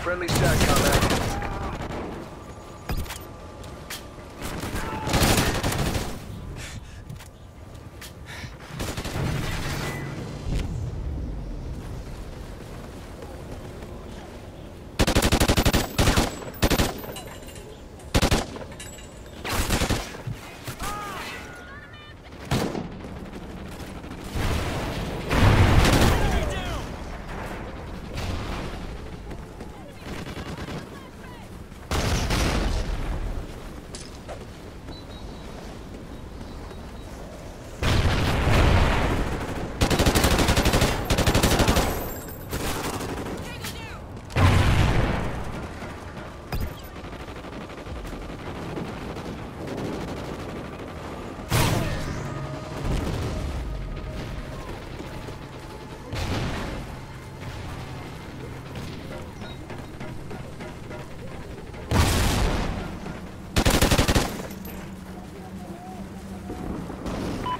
Friendly SATCOM active.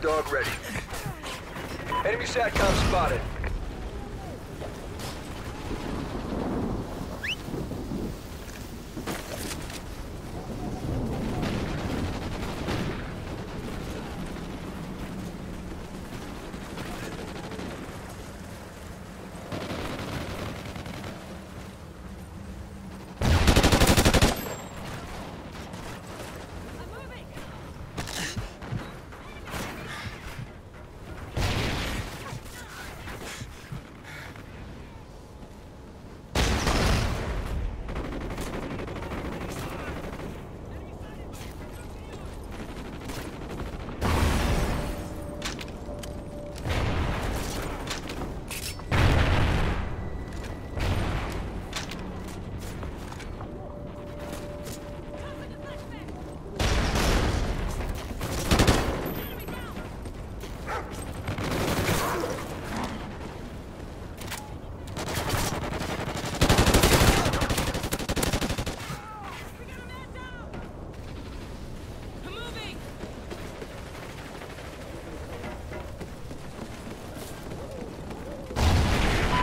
Dog ready. Enemy SATCOM spotted.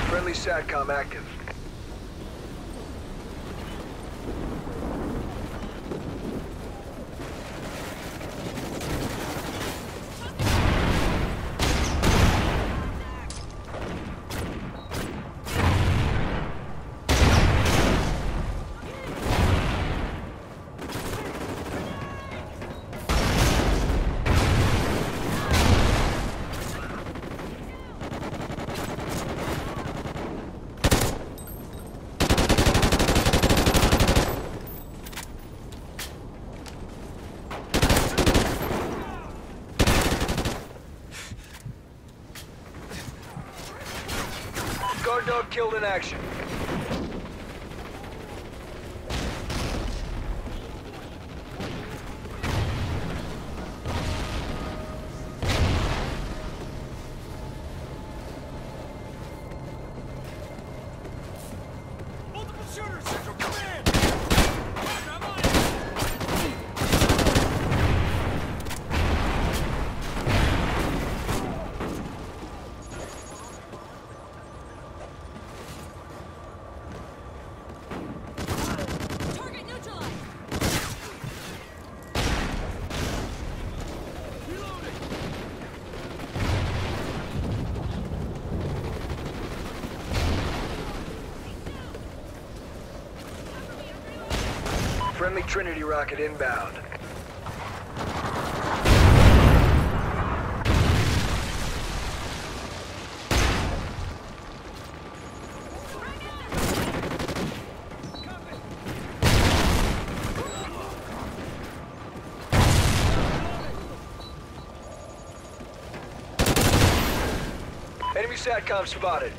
Friendly SATCOM active. Guard dog killed in action. Friendly Trinity rocket inbound. Enemy SATCOM spotted.